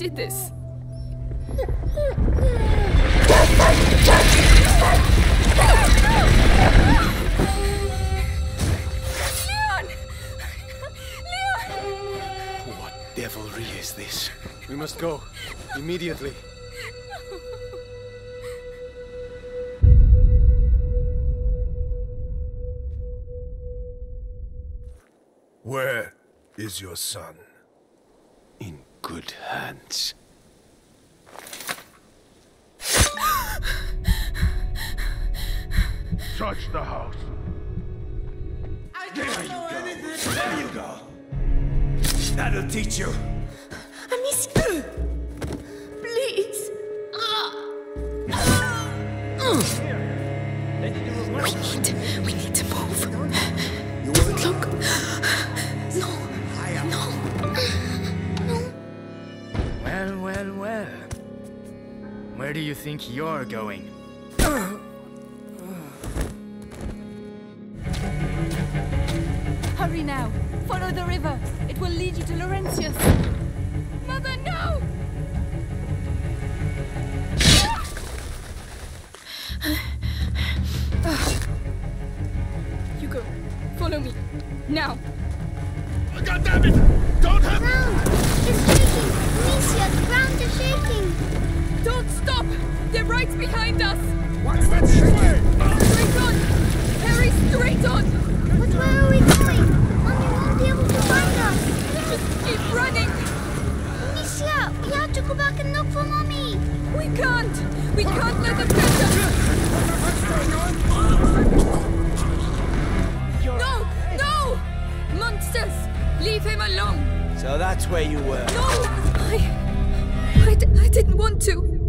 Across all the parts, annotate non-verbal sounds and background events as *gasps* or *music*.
did this. Leon! Leon! What devilry is this? We must go. Immediately. Where is your son? In good hands. Search the house. There you go. There you go. That'll teach you. Amicia! Please! We need, we need Where do you think you're going? Hurry now! Follow the river! It will lead you to Laurentius! Were. No! I... I, d- I didn't want to.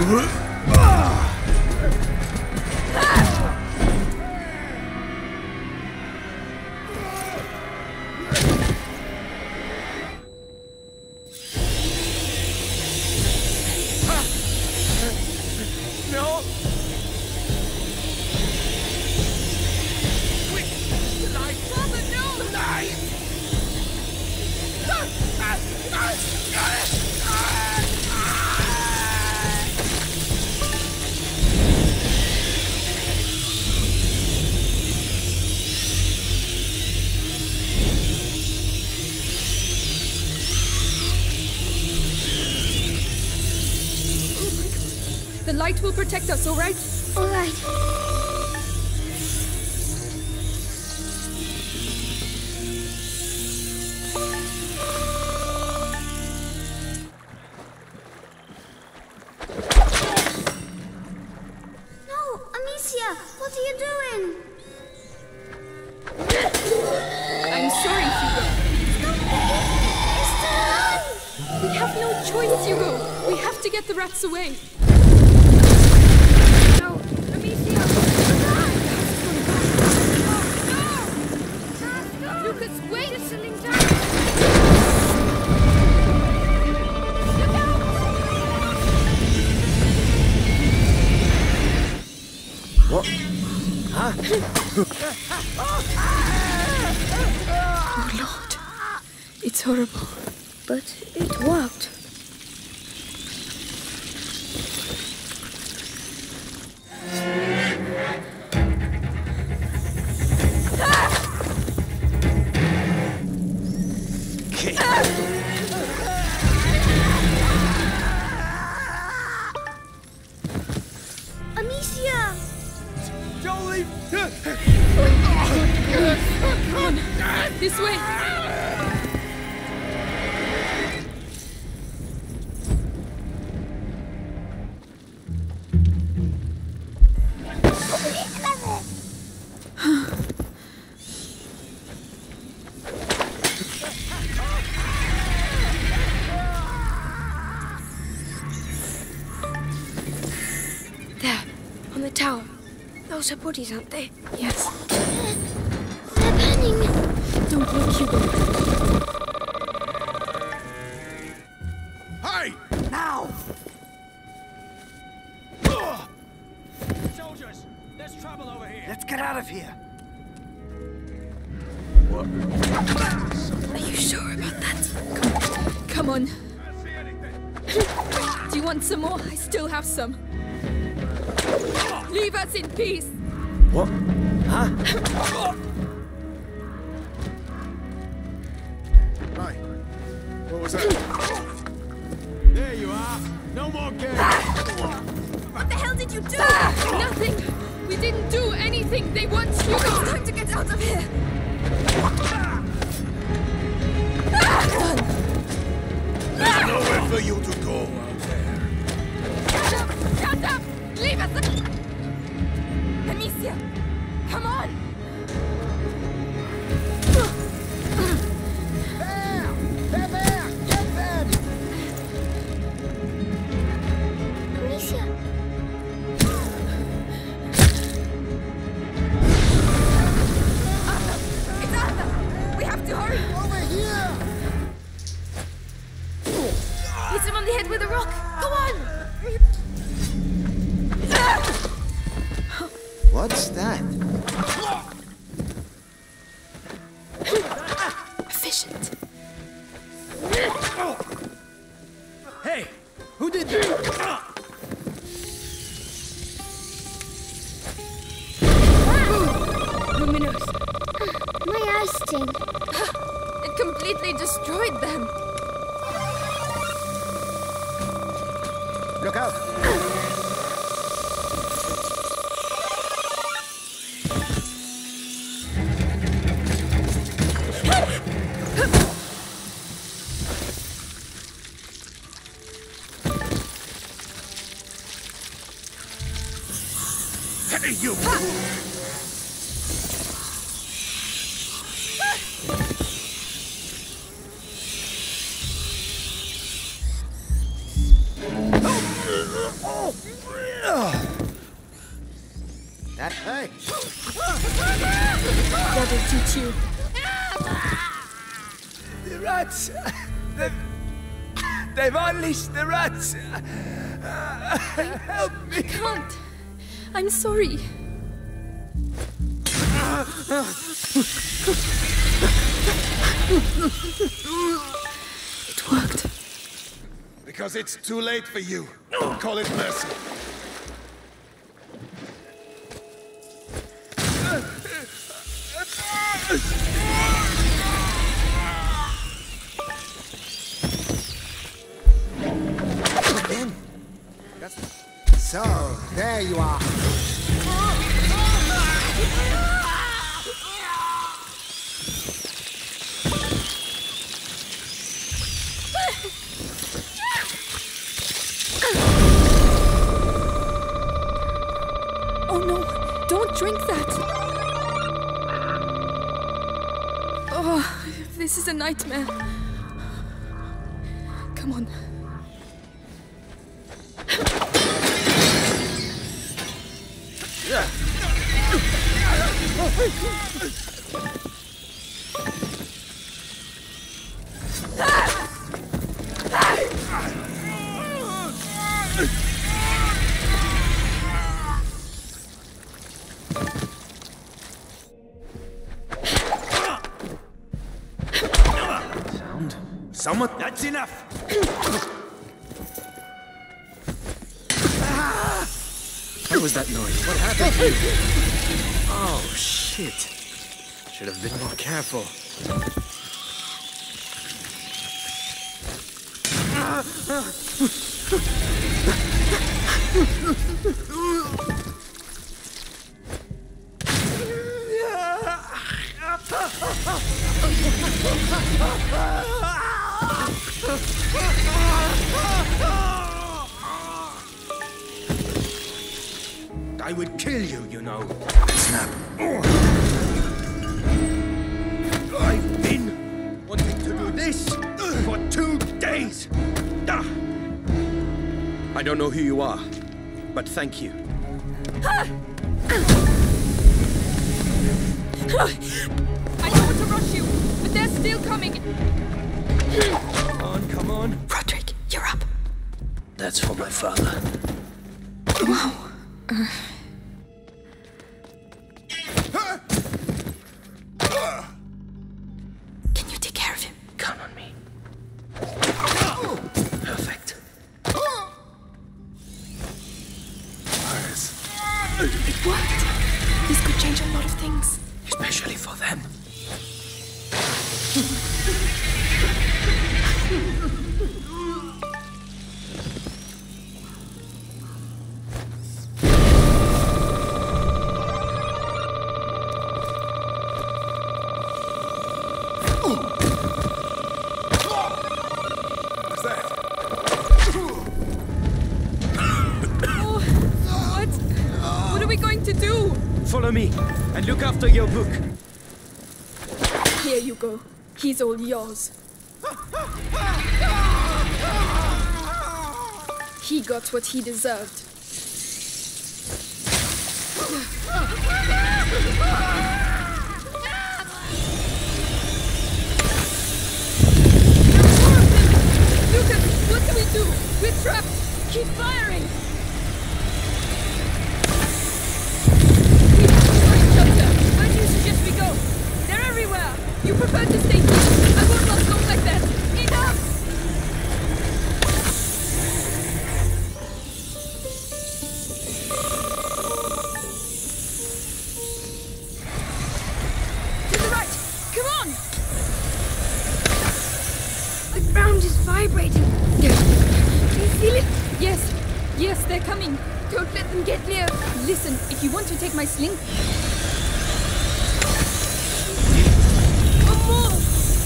No! Light will protect us, all right? All right. Lucas, wait! It's settling down! Look out! Oh, Lord. It's horrible. But it worked. This way. There, on the tower. Those are bodies, aren't they? Yes. They're burning. Don't look, Hugo. Hey! Now! Soldiers, there's trouble over here. Let's get out of here. What? Are you sure about that? Come on. Come on. Do you want some more? I still have some. Leave us in peace. What? Right. What that? There you are. No more games. What the hell did you do? Nothing. We didn't do anything. They want you. It's time to get out of here. There's nowhere for you to go out there. Shut up! Shut up! Leave us! Amicia! Come on! My. *gasps* It completely destroyed them. Look out! *gasps* *gasps* That hey! That'll teach you. The rats! They've, they've unleashed the rats! Help me! I Can't. I'm sorry. It worked. Because it's too late for you. Call it mercy. Someone. That's enough! What was that noise? What happened to you? Oh, shit. Should have been more careful. I would kill you, you know. Snap. I've been wanting to do this for two days. I don't know who you are, but thank you. I don't want to rush you, but they're still coming. Come on, come on. Rodric, you're up. That's for my father. Can you matters. It worked. This could change a lot of things. Especially for them. *laughs* after your book. Here you go. He's all yours. He got what he deserved. Lucas, what do we do? We're trapped. Keep firing. We have to find shelter. Where do you suggest we go? They're everywhere. You prefer to stay here. I won't last long like that. Enough! To the right. Come on. The ground is vibrating. Do you feel it? Yes. Yes, they're coming. Don't let them get near. Listen, if you want to take my sling,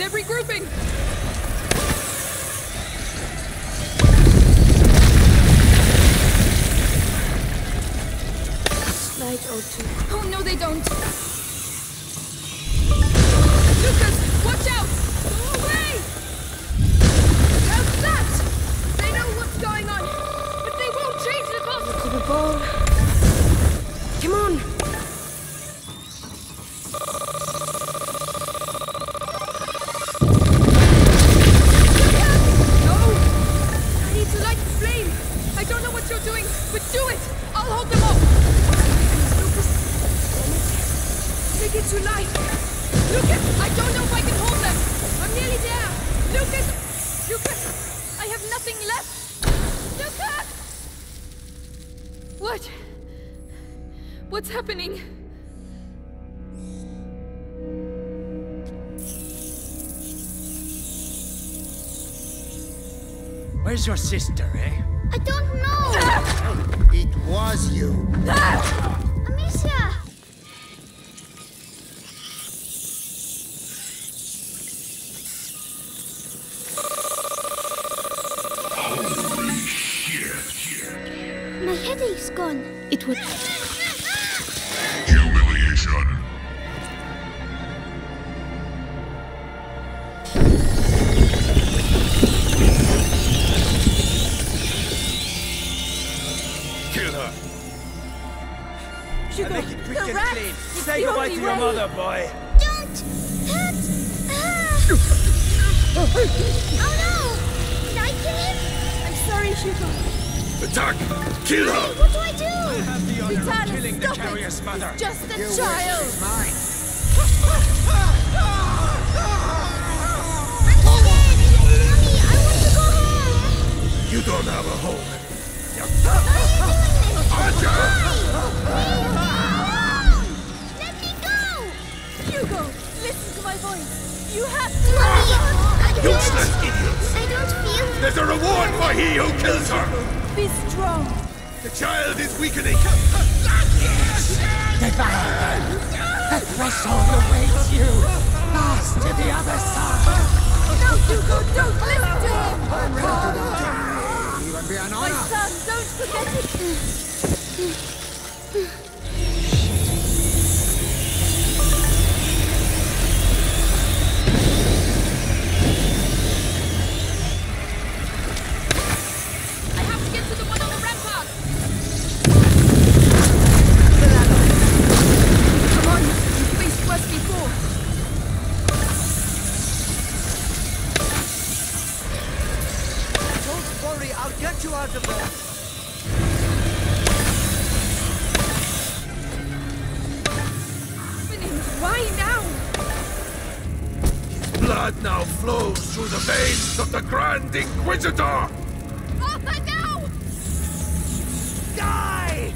They're regrouping. Slide O2. Oh no, they don't. Lucas, I don't know if I can hold them. I'm nearly there. Lucas! Lucas! I have nothing left. Lucas! What? What's happening? Where's your sister, eh? I don't know. It was you. Amicia! Goodbye only to your way. mother, boy. Don't hurt her. oh no! Did I kill him? I'm sorry, Hugo. Attack! Kill her! What do I do? I have the honor of killing the carrier's it! mother. It's just a Your wish child! is mine. Mommy, I want to go home. You don't have a home. Why are you doing this? Archer! Let my voice. You have to. Mommy, I don't. Useless idiots! I don't feel. There's a reward for he who kills her! Be strong. The child is weakening! The threshold awaits you. Pass to the other side. No, Hugo, don't listen to him. It would be an My son, don't forget it. The Inquisitor! Arthur, no! Die!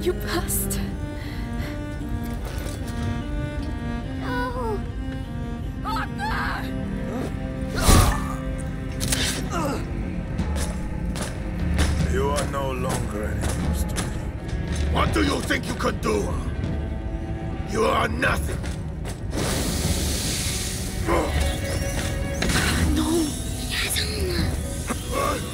You passed. No. Arthur! You are no longer any use to me. What do you think you can do? You are nothing. No, Mommy!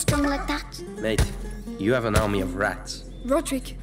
strong like that. Mate, you have an army of rats. Rodric.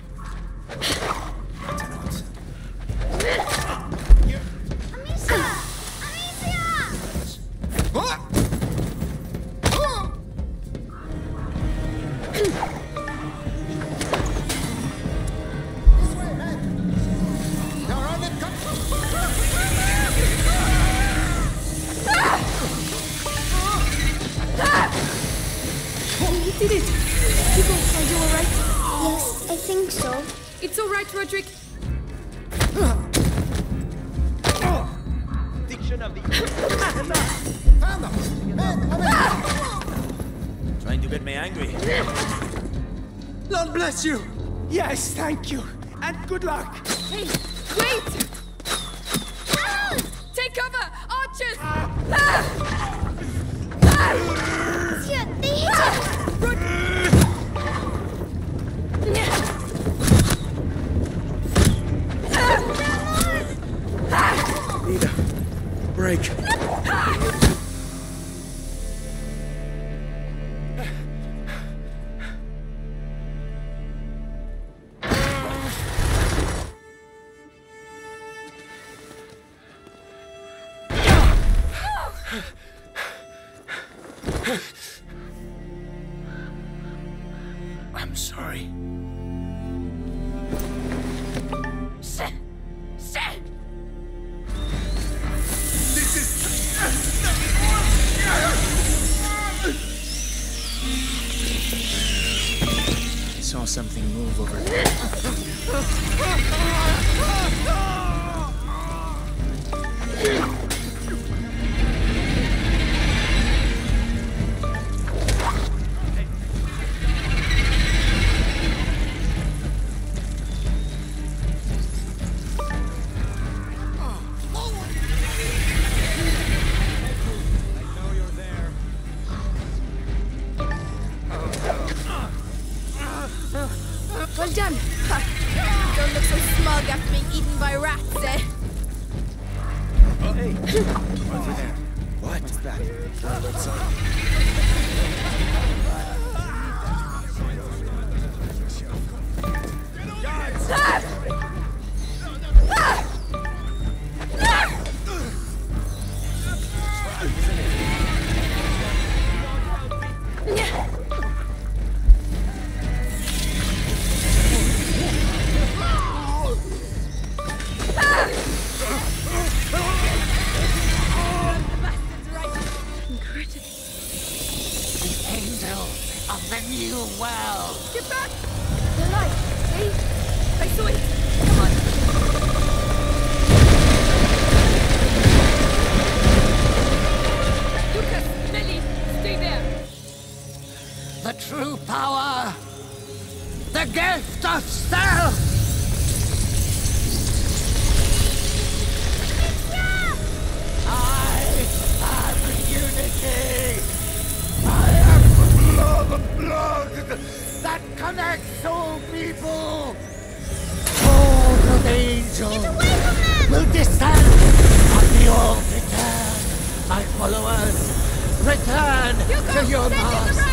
Yes, thank you. And good luck. Hey, wait! Ah! Take cover! Archers! Ah! Amicia, they hit him! Need a break. Ah! Something move over there. Well done. Ha. Don't look so smug after being eaten by rats, eh? What? What's that? Guard outside. Incredible. Get back! They're alive. See? I saw it. Come on. Lucas, Mélie, stay there. The true power. The gift of self. I am blood, blood! Connect, soul people! Sword of angels. Get away from them! Will descend on the old! My followers, return to your master!